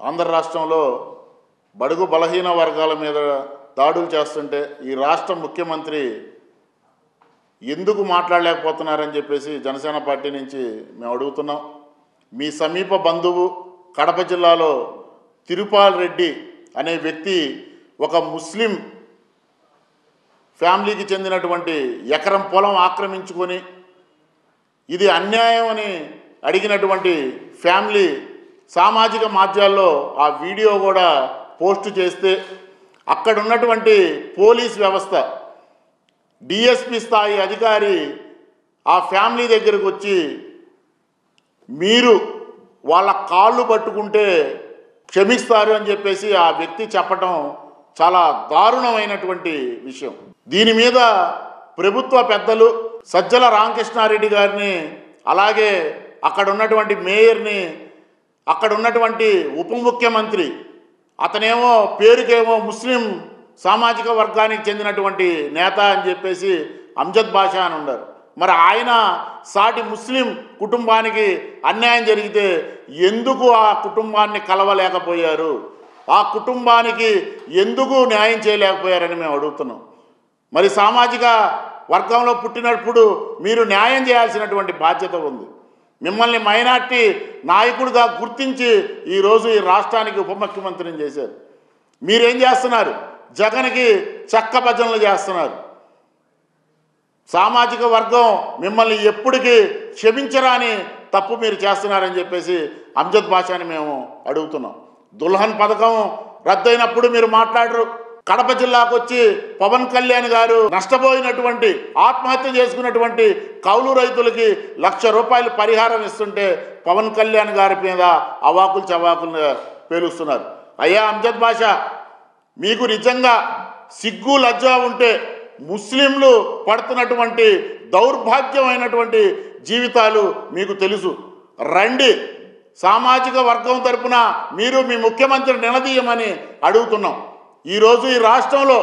ఆంధ్ర రాష్ట్రంలో బడుగు బలహీన వర్గాల మీద దాడులు చేస్తుంటే ఈ రాష్ట్ర ముఖ్యమంత్రి ఎందుకు మాట్లాడలేకపోతున్నారని చెప్పేసి జనసేన పార్టీ నుంచి మేము అడుగుతున్నాం. మీ సమీప బంధువు కడప జిల్లాలో తిరుపాల్ రెడ్డి అనే వ్యక్తి ఒక ముస్లిం ఫ్యామిలీకి చెందినటువంటి ఎకరం పొలం ఆక్రమించుకొని ఇది అన్యాయం అని అడిగినటువంటి ఫ్యామిలీ సామాజిక మాధ్యాల్లో ఆ వీడియో కూడా పోస్ట్ చేస్తే అక్కడ ఉన్నటువంటి పోలీస్ వ్యవస్థ డిఎస్పి స్థాయి అధికారి ఆ ఫ్యామిలీ దగ్గరకు వచ్చి మీరు వాళ్ళ కాళ్ళు పట్టుకుంటే క్షమిస్తారు అని చెప్పేసి ఆ వ్యక్తి చెప్పటం చాలా దారుణమైనటువంటి విషయం. దీని మీద ప్రభుత్వ పెద్దలు సజ్జల రామకృష్ణారెడ్డి గారిని అలాగే అక్కడ ఉన్నటువంటి మేయర్ని అక్కడ ఉన్నటువంటి ఉప ముఖ్యమంత్రి అతనేమో పేరుకేమో ముస్లిం సామాజిక వర్గానికి చెందినటువంటి నేత అని చెప్పేసి అంజద్ బాషా అని ఉన్నారు. మరి ఆయన సాటి ముస్లిం కుటుంబానికి అన్యాయం జరిగితే ఎందుకు ఆ కుటుంబాన్ని కలవలేకపోయారు? ఆ కుటుంబానికి ఎందుకు న్యాయం చేయలేకపోయారని మేము అడుగుతున్నాం. మరి సామాజిక వర్గంలో పుట్టినప్పుడు మీరు న్యాయం చేయాల్సినటువంటి బాధ్యత ఉంది. మిమ్మల్ని మైనార్టీ నాయకుడిగా గుర్తించి ఈరోజు ఈ రాష్ట్రానికి ఉప ముఖ్యమంత్రిని చేశారు. మీరేం చేస్తున్నారు? జగన్కి చక్క భజనలు చేస్తున్నారు. సామాజిక వర్గం మిమ్మల్ని ఎప్పటికీ క్షమించరాని తప్పు మీరు చేస్తున్నారని చెప్పేసి అంజద్ భాషాని మేము అడుగుతున్నాం. దుల్హన్ పథకం రద్దయినప్పుడు మీరు మాట్లాడరు. కడప జిల్లాకు వచ్చి పవన్ కళ్యాణ్ గారు నష్టపోయినటువంటి ఆత్మహత్య చేసుకున్నటువంటి కౌలు రైతులకి లక్ష రూపాయలు పరిహారం ఇస్తుంటే పవన్ కళ్యాణ్ గారి మీద అవాకులు చవాకులు పేలుస్తున్నారు. అయ్యా అంజద్ భాష మీకు నిజంగా సిగ్గు లజ్జ ఉంటే ముస్లింలు పడుతున్నటువంటి దౌర్భాగ్యమైనటువంటి జీవితాలు మీకు తెలుసు. రండి సామాజిక వర్గం తరపున మీరు మీ ముఖ్యమంత్రి నిలదీయమని అడుగుతున్నాం. ఈరోజు ఈ రాష్ట్రంలో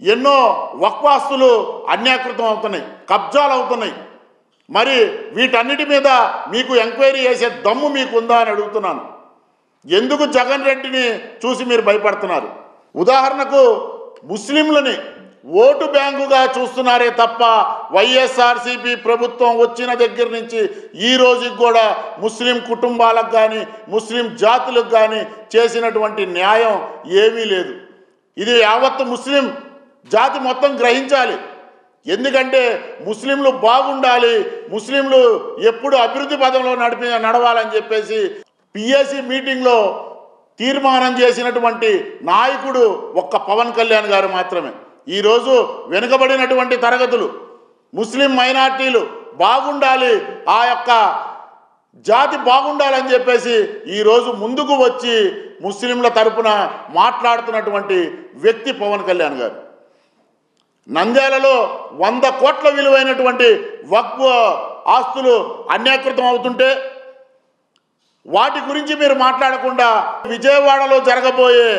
ఎన్నో వక్వాస్తులు అన్యాకృతం అవుతున్నాయి కబ్జాలు అవుతున్నాయి. మరి వీటన్నిటి మీద మీకు ఎంక్వైరీ చేసే దమ్ము మీకు ఉందా అని అడుగుతున్నాను. ఎందుకు జగన్ రెడ్డిని చూసి మీరు భయపడుతున్నారు? ఉదాహరణకు ముస్లింలని ఓటు బ్యాంకుగా చూస్తున్నారే తప్ప వైఎస్ఆర్సీపీ ప్రభుత్వం వచ్చిన దగ్గర నుంచి ఈ రోజుకి కూడా ముస్లిం కుటుంబాలకు కానీ ముస్లిం జాతులకు కానీ చేసినటువంటి న్యాయం ఏమీ లేదు. ఇది యావత్తు ముస్లిం జాతి మొత్తం గ్రహించాలి. ఎందుకంటే ముస్లింలు బాగుండాలి ముస్లింలు ఎప్పుడు అభివృద్ధి పదంలో నడిపి నడవాలని చెప్పేసి పిఎస్సి మీటింగ్లో తీర్మానం చేసినటువంటి నాయకుడు ఒక్క పవన్ కళ్యాణ్ గారు మాత్రమే. ఈరోజు వెనుకబడినటువంటి తరగతులు ముస్లిం మైనార్టీలు బాగుండాలి ఆ యొక్క జాతి బాగుండాలని చెప్పేసి ఈరోజు ముందుకు వచ్చి ముస్లింల తరపున మాట్లాడుతున్నటువంటి వ్యక్తి పవన్ కళ్యాణ్ గారు. నంద్యాలలో వంద కోట్ల విలువైనటువంటి వక్ఫ్ ఆస్తులు అన్యాకృతం అవుతుంటే వాటి గురించి మీరు మాట్లాడకుండా విజయవాడలో జరగబోయే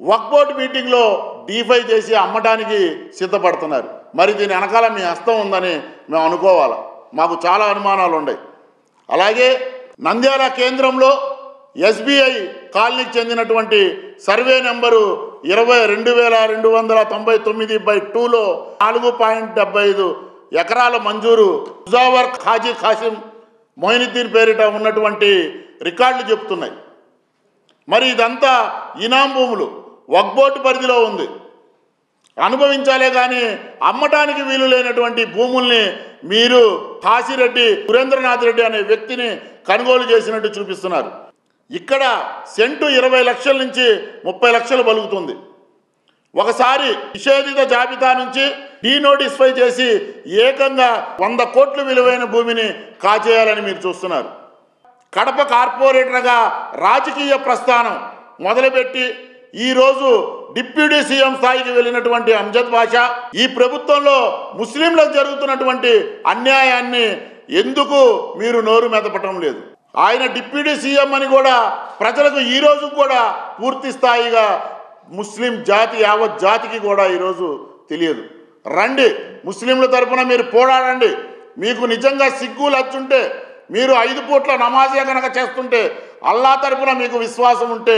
వక్బోర్డ్ మీటింగ్లో డీఫై చేసి అమ్మటానికి సిద్ధపడుతున్నారు. మరి దీని వెనకాల మీ హస్తం ఉందని మేము అనుకోవాలి? మాకు చాలా అనుమానాలు ఉన్నాయి అలాగే నంద్యాల కేంద్రంలో ఎస్బీఐ కాలనీకి చెందినటువంటి సర్వే నెంబరు ఇరవై రెండు వేల రెండు వందల తొంభై తొమ్మిది బై టూలో నాలుగు పాయింట్ డెబ్బై ఐదు ఎకరాల మంజూరు ముజావర్ ఖాజీ ఖాసిం మొయినుద్దీన్ పేరిట ఉన్నటువంటి రికార్డులు చెప్తున్నాయి మరి ఇదంతా ఇనాం భూములు. వక్బోర్డు పరిధిలో ఉంది. అనుభవించాలే కానీ అమ్మటానికి వీలు లేనటువంటి భూముల్ని మీరు కాశీరెడ్డి సురేంద్రనాథ్ రెడ్డి అనే వ్యక్తిని కొనుగోలు చేసినట్టు చూపిస్తున్నారు. ఇక్కడ సెంటు ఇరవై లక్షల నుంచి ముప్పై లక్షలు బలుగుతుంది. ఒకసారి నిషేధిత జాబితా నుంచి డీనోటిస్ఫై చేసి ఏకంగా వంద కోట్లు విలువైన భూమిని కాచేయాలని మీరు చూస్తున్నారు. కడప కార్పొరేటర్గా రాజకీయ ప్రస్థానం మొదలుపెట్టి ఈరోజు డిప్యూటీ సీఎం స్థాయికి వెళ్ళినటువంటి అంజద్ బాషా ఈ ప్రభుత్వంలో ముస్లింలకు జరుగుతున్నటువంటి అన్యాయాన్ని ఎందుకు మీరు నోరు మెదపటం లేదు? ఆయన డిప్యూటీ సీఎం అని కూడా ప్రజలకు ఈ రోజు కూడా పూర్తి స్థాయిగా ముస్లిం జాతి యావత్ జాతికి కూడా ఈరోజు తెలియదు. రండి ముస్లింల తరపున మీరు పోరాడండి. మీకు నిజంగా సిగ్గు లచ్చుంటే మీరు ఐదు పూట్ల నమాజే కనుక చేస్తుంటే అల్లా తరపున మీకు విశ్వాసం ఉంటే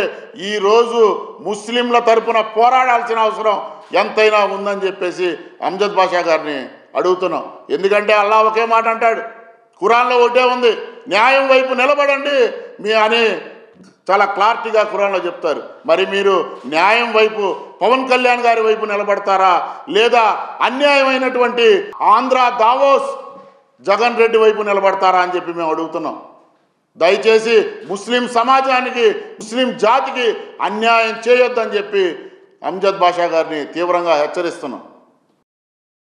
ఈరోజు ముస్లింల తరపున పోరాడాల్సిన అవసరం ఎంతైనా ఉందని చెప్పేసి అమ్జద్ బాషా గారిని అడుగుతున్నాం. ఎందుకంటే అల్లా ఒకే మాట అంటాడు ఖురాన్లో ఒకటే ఉంది న్యాయం వైపు నిలబడండి మీ అని చాలా క్లారిటీగా ఖురాన్లో చెప్తారు. మరి మీరు న్యాయం వైపు పవన్ కళ్యాణ్ గారి వైపు నిలబడతారా? లేదా అన్యాయమైనటువంటి ఆంధ్ర దావోస్ జగన్ రెడ్డి వైపు నిలబడతారా అని చెప్పి మేము అడుగుతున్నాం. దయచేసి ముస్లిం సమాజానికి ముస్లిం జాతికి అన్యాయం చేయొద్దని చెప్పి అమ్జద్ బాషా గారిని తీవ్రంగా హెచ్చరిస్తున్నాం.